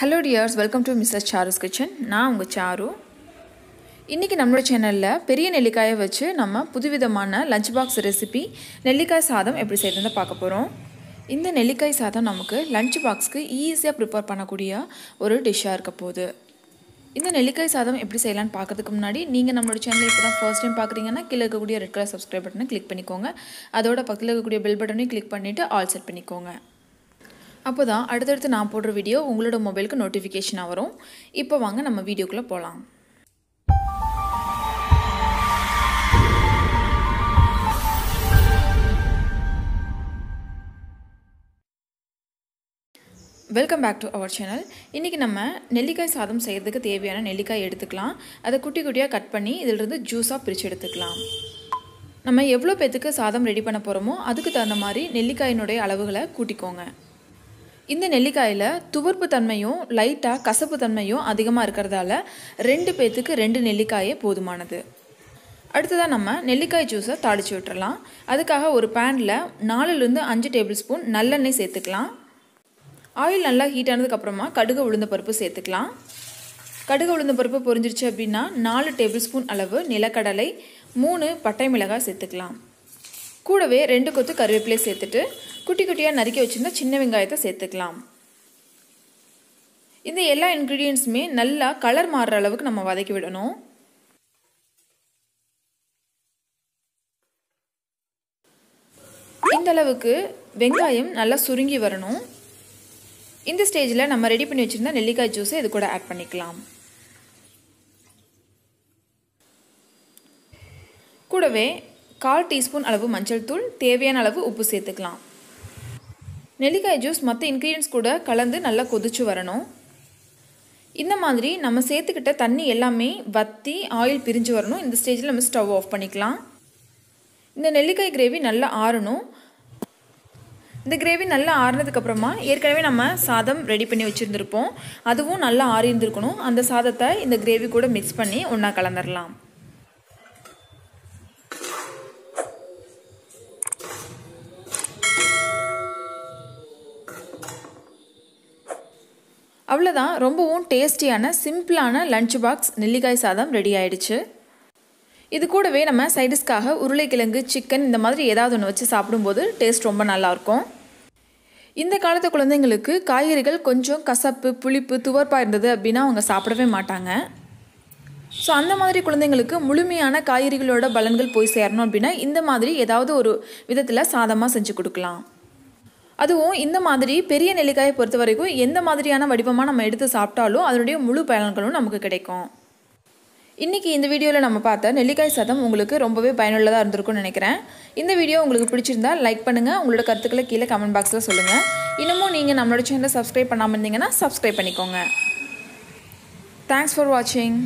Hello dears welcome to Mrs Charu's kitchen நான் உங்கள் sir. இன்றைக்கி நம்மளோட சேனலில் பெரிய நெல்லிக்காயை வச்சு நம்ம புதுவிதமான லஞ்ச் பாக்ஸ் ரெசிபி நெல்லிக்காய் சாதம் எப்படி செய்யறதுன்னு பார்க்க போகிறோம் இந்த நெல்லிக்காய் சாதம் நமக்கு லஞ்ச் பாக்ஸ்க்கு ஈஸியாக ப்ரிப்பேர் பண்ணக்கூடிய ஒரு டிஷ்ஷாக இருக்க போகுது. இந்த நெல்லிக்காய் சாதம் எப்படி செய்யலாம்னு பார்க்கறதுக்கு முன்னாடி நீங்கள் நம்மளோட சேனல் இப்போ தான் ஃபர்ஸ்ட் டைம் பார்க்குறீங்கன்னா கீழே இருக்கக்கூடிய ரெட் கலர் சப்ஸ்கிரைப் பட்டனை கிளிக் பண்ணிக்கோங்க. அதோட பக்கத்தில் இருக்கக்கூடிய பெல் பட்டனையும் கிளிக் பண்ணிவிட்டு ஆல் செட் பண்ணிக்கோங்க. அப்போ தான் அடுத்தடுத்து நான் போடுற வீடியோ உங்களோட மொபைலுக்கு நோட்டிஃபிகேஷனாக வரும். இப்போ வாங்க நம்ம வீடியோக்குள்ளே போகலாம் welcome back to our channel இன்றைக்கி நம்ம நெல்லிக்காய் சாதம் செய்கிறதுக்கு தேவையான நெல்லிக்காய் எடுத்துக்கலாம். அதை குட்டி குட்டியாக கட் பண்ணி இதிலிருந்து ஜூஸாக பிரித்து எடுத்துக்கலாம். நம்ம எவ்வளோ பேத்துக்கு சாதம் ரெடி பண்ண போகிறோமோ அதுக்கு தகுந்த மாதிரி நெல்லிக்காயினுடைய அளவுகளை கூட்டிக்கோங்க. இந்த நெல்லிக்காயில் துவர்ப்பு தன்மையும் லைட்டாக கசப்பு தன்மையும் அதிகமாக இருக்கிறதால ரெண்டு பேத்துக்கு ரெண்டு நெல்லிக்காயே போதுமானது. அடுத்ததாக நம்ம நெல்லிக்காய் ஜூஸை தாளித்து விட்டுறலாம். அதுக்காக ஒரு பேனில் நாலுலேருந்து அஞ்சு டேபிள் ஸ்பூன் நல்லெண்ணெய் சேர்த்துக்கலாம். ஆயில் நல்லா ஹீட் ஆனதுக்கப்புறமா கடுகு உளுந்த பருப்பு சேர்த்துக்கலாம். கடுகு உளுந்த பருப்பு பொரிஞ்சிருச்சு அப்படின்னா நாலு டேபிள் ஸ்பூன் அளவு நிலக்கடலை மூணு பட்டை மிளகாய் சேர்த்துக்கலாம். கூடவே ரெண்டு கொத்து கருவேப்பிலை சேர்த்துட்டு குட்டி குட்டியாக நறுக்கி வச்சுருந்த சின்ன வெங்காயத்தை சேர்த்துக்கலாம். இந்த எல்லா இன்க்ரீடியன்ஸுமே நல்லா கலர் மாறுற அளவுக்கு நம்ம வதக்கி விடணும். இந்த அளவுக்கு வெங்காயம் நல்லா சுருங்கி வரணும். இந்த ஸ்டேஜில் நம்ம ரெடி பண்ணி வச்சுருந்த நெல்லிக்காய் ஜூஸை இது கூட ஆட் பண்ணிக்கலாம். கூடவே கால் டீஸ்பூன் அளவு மஞ்சள் தூள் தேவையான அளவு உப்பு சேர்த்துக்கலாம். நெல்லிக்காய் ஜூஸ் மற்ற இன்க்ரீடியன்ஸ் கூட கலந்து நல்லா கொதிச்சு வரணும். இந்த மாதிரி நம்ம சேர்த்துக்கிட்ட தண்ணி எல்லாமே வற்றி ஆயில் பிரிஞ்சு வரணும். இந்த ஸ்டேஜில் நம்ம ஸ்டவ் ஆஃப் பண்ணிக்கலாம். இந்த நெல்லிக்காய் கிரேவி நல்லா ஆறணும். இந்த கிரேவி நல்லா ஆறினதுக்கப்புறமா ஏற்கனவே நம்ம சாதம் ரெடி பண்ணி வச்சுருந்துருப்போம். அதுவும் நல்லா ஆறியிருந்துருக்கணும். அந்த சாதத்தை இந்த கிரேவி கூட மிக்ஸ் பண்ணி ஒன்றா கலந்துடலாம் அவ்வளோதான் ரொம்பவும் டேஸ்டியான சிம்பிளான லஞ்ச் பாக்ஸ் நெல்லிக்காய் சாதம் ரெடி ஆயிடுச்சு. இது கூடவே நம்ம சைடிஸ்க்காக உருளைக்கிழங்கு சிக்கன் இந்த மாதிரி ஏதாவது ஒன்று வச்சு சாப்பிடும்போது டேஸ்ட் ரொம்ப நல்லாயிருக்கும் இந்த காலத்து குழந்தைங்களுக்கு காய்கறிகள் கொஞ்சம் கசப்பு புளிப்பு துவர்ப்பாக இருந்தது அப்படின்னா அவங்க சாப்பிடவே மாட்டாங்க. ஸோ அந்த மாதிரி குழந்தைங்களுக்கு முழுமையான காய்கறிகளோட பலன்கள் போய் சேரணும் அப்படின்னா இந்த மாதிரி ஏதாவது ஒரு விதத்தில் சாதமாக செஞ்சு கொடுக்கலாம். அதுவும் இந்த மாதிரி பெரிய நெல்லிக்காயை பொறுத்த வரைக்கும் எந்த மாதிரியான வடிவமாக நம்ம எடுத்து சாப்பிட்டாலும் அதனுடைய முழு பலன்களும் நமக்கு கிடைக்கும். இன்றைக்கி இந்த வீடியோவில் நம்ம பார்த்த நெல்லிக்காய் சாதம் உங்களுக்கு ரொம்பவே பயனுள்ளதாக இருந்திருக்கும்னு நினைக்கிறேன். இந்த வீடியோ உங்களுக்கு பிடிச்சிருந்தா லைக் பண்ணுங்கள் உங்களோட கருத்துக்களை கீழே கமெண்ட் பாக்ஸில் சொல்லுங்கள் இன்னமும் நீங்கள் நம்மளோட சேனலை சப்ஸ்கிரைப் பண்ணாமல் இருந்தீங்கன்னா சப்ஸ்கிரைப் பண்ணிக்கோங்க. தேங்க்ஸ் ஃபார் வாட்சிங்